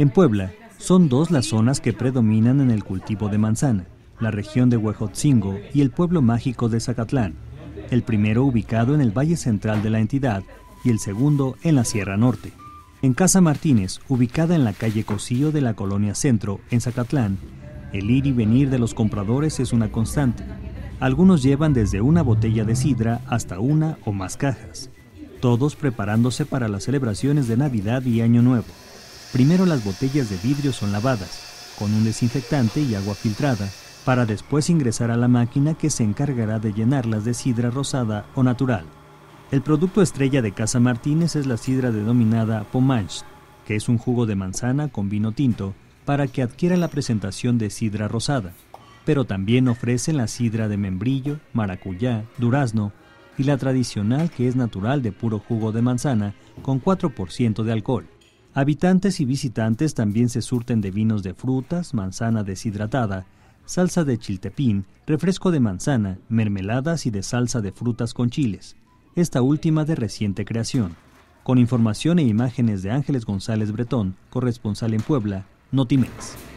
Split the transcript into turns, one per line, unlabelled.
En Puebla, son dos las zonas que predominan en el cultivo de manzana, la región de Huejotzingo y el pueblo mágico de Zacatlán, el primero ubicado en el valle central de la entidad y el segundo en la Sierra Norte. En Casa Martínez, ubicada en la calle Cosío de la colonia Centro, en Zacatlán, el ir y venir de los compradores es una constante. Algunos llevan desde una botella de sidra hasta una o más cajas, todos preparándose para las celebraciones de Navidad y Año Nuevo. Primero las botellas de vidrio son lavadas, con un desinfectante y agua filtrada, para después ingresar a la máquina que se encargará de llenarlas de sidra rosada o natural. El producto estrella de Casa Martínez es la sidra denominada Pomage, que es un jugo de manzana con vino tinto para que adquiera la presentación de sidra rosada, pero también ofrecen la sidra de membrillo, maracuyá, durazno y la tradicional que es natural de puro jugo de manzana con 4% de alcohol. Habitantes y visitantes también se surten de vinos de frutas, manzana deshidratada, salsa de chiltepín, refresco de manzana, mermeladas y de salsa de frutas con chiles, esta última de reciente creación. Con información e imágenes de Ángeles González Bretón, corresponsal en Puebla, Notimex.